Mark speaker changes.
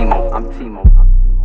Speaker 1: Timo. I'm Timo. I'm Timo.